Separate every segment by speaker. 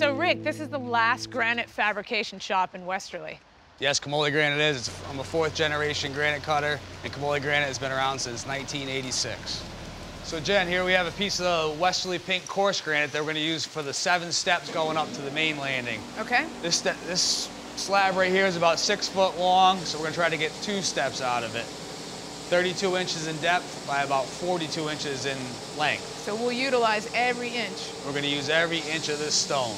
Speaker 1: So Rick, this is the last granite fabrication shop in Westerly.
Speaker 2: Yes, Comolli Granite is. It's, I'm a fourth generation granite cutter, and Comolli Granite has been around since 1986. So Jenn, here we have a piece of Westerly pink coarse granite that we're gonna use for the seven steps going up to the main landing.
Speaker 1: Okay.
Speaker 2: This, this slab right here is about six foot long, so we're gonna try to get two steps out of it. 32 inches in depth by about 42 inches in length.
Speaker 1: So we'll utilize every inch.
Speaker 2: We're gonna use every inch of this stone.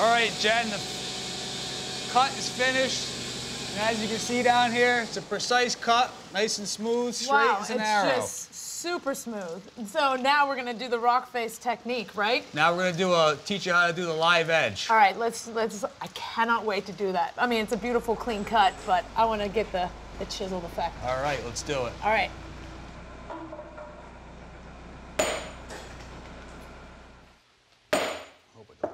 Speaker 2: All right, Jenn, the cut is finished. And as you can see down here, it's a precise cut, nice and smooth, straight
Speaker 1: wow,
Speaker 2: as an
Speaker 1: it's
Speaker 2: arrow.
Speaker 1: just super smooth. So now we're gonna do the rock face technique, right?
Speaker 2: Now we're gonna do a teach you how to do the live edge.
Speaker 1: All right, let's let's. I cannot wait to do that. I mean, it's a beautiful, clean cut, but I want to get the the chiseled effect.
Speaker 2: All right, let's do it.
Speaker 1: All right.
Speaker 2: Hope it.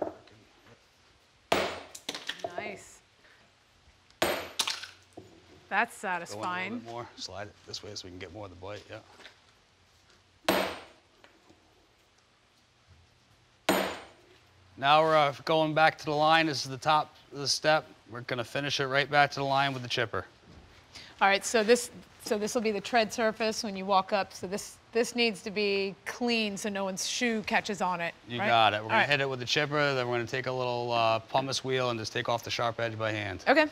Speaker 1: Nice. That's
Speaker 2: Go in a little
Speaker 1: satisfying.
Speaker 2: bit more. Slide it this way so we can get more of the bite. Yeah. Now we're uh, going back to the line. This is the top of the step. We're gonna finish it right back to the line with the chipper.
Speaker 1: All right, so this so this will be the tread surface when you walk up. So this this needs to be clean so no one's shoe catches on it.
Speaker 2: You
Speaker 1: right?
Speaker 2: got it. We're
Speaker 1: All
Speaker 2: gonna
Speaker 1: right.
Speaker 2: hit it with the chipper, then we're gonna take a little uh, pumice wheel and just take off the sharp edge by hand.
Speaker 1: Okay.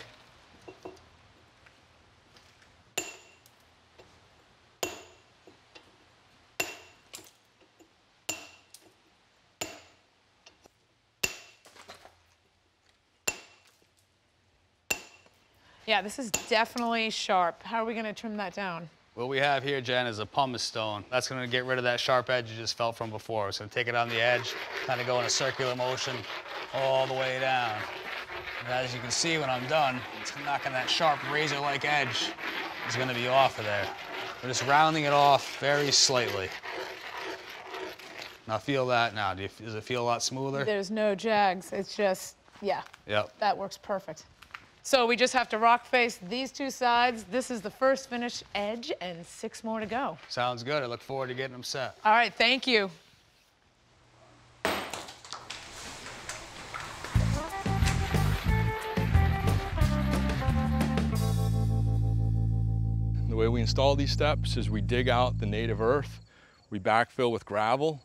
Speaker 1: Yeah, this is definitely sharp. How are we gonna trim that down?
Speaker 2: What we have here, Jenn, is a pumice stone. That's gonna get rid of that sharp edge you just felt from before. It's gonna take it on the edge, kind of go in a circular motion all the way down. And as you can see when I'm done, it's knocking that sharp razor-like edge is gonna be off of there. We're just rounding it off very slightly. Now feel that now. Do you, does it feel a lot smoother?
Speaker 1: There's no jags. It's just, yeah,
Speaker 2: Yep.
Speaker 1: that works perfect. So we just have to rock face these two sides. This is the first finish edge and six more to go.
Speaker 2: Sounds good. I look forward to getting them set.
Speaker 1: All right, thank you.
Speaker 3: The way we install these steps is we dig out the native earth, we backfill with gravel,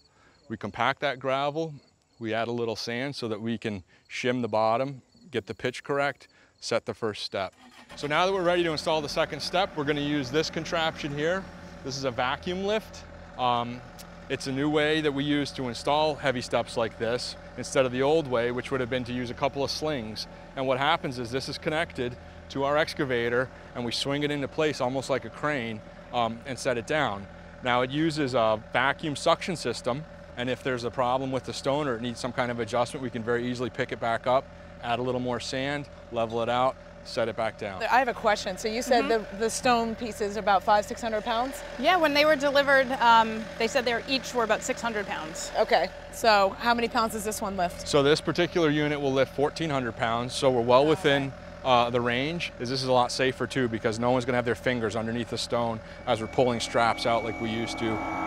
Speaker 3: we compact that gravel, we add a little sand so that we can shim the bottom, get the pitch correct, set the first step. So now that we're ready to install the second step, we're gonna use this contraption here. This is a vacuum lift. Um, it's a new way that we use to install heavy steps like this instead of the old way, which would have been to use a couple of slings. And what happens is this is connected to our excavator and we swing it into place almost like a crane um, and set it down. Now it uses a vacuum suction system and if there's a problem with the stone or it needs some kind of adjustment, we can very easily pick it back up, add a little more sand, level it out, set it back down.
Speaker 1: I have a question. So you said the, the stone pieces are about five, 600 pounds?
Speaker 4: Yeah, when they were delivered, um, they said they were each were about 600 pounds.
Speaker 1: Okay. So how many pounds does this one lift?
Speaker 3: So this particular unit will lift 1,400 pounds, so we're well within uh, the range. Is This is a lot safer too because no one's gonna have their fingers underneath the stone as we're pulling straps out like we used to.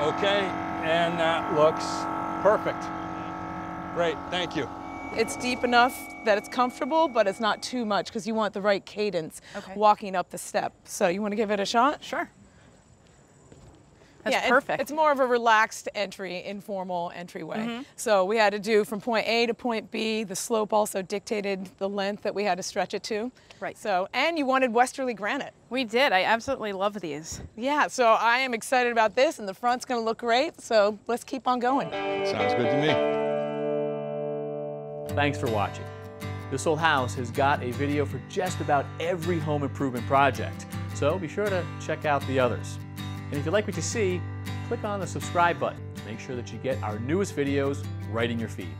Speaker 3: Okay, and that looks perfect. Great, thank you.
Speaker 1: It's deep enough that it's comfortable, but it's not too much because you want the right cadence
Speaker 4: Okay.
Speaker 1: walking up the step. So you want to give it a shot?
Speaker 4: Sure. That's
Speaker 1: yeah, it-
Speaker 4: perfect.
Speaker 1: it's more of a relaxed entry, informal entryway. Mm-hmm. So we had to do from point A to point B. The slope also dictated the length that we had to stretch it to.
Speaker 4: Right.
Speaker 1: So, and you wanted westerly granite.
Speaker 4: we did. I absolutely love these.
Speaker 1: Yeah, so I am excited about this, and the front's going to look great. So let's keep on going.
Speaker 3: Sounds good to me.
Speaker 5: Thanks for watching. This Old House has got a video for just about every home improvement project, so be sure to check out the others. And if you like what you see, click on the subscribe button to make sure that you get our newest videos right in your feed.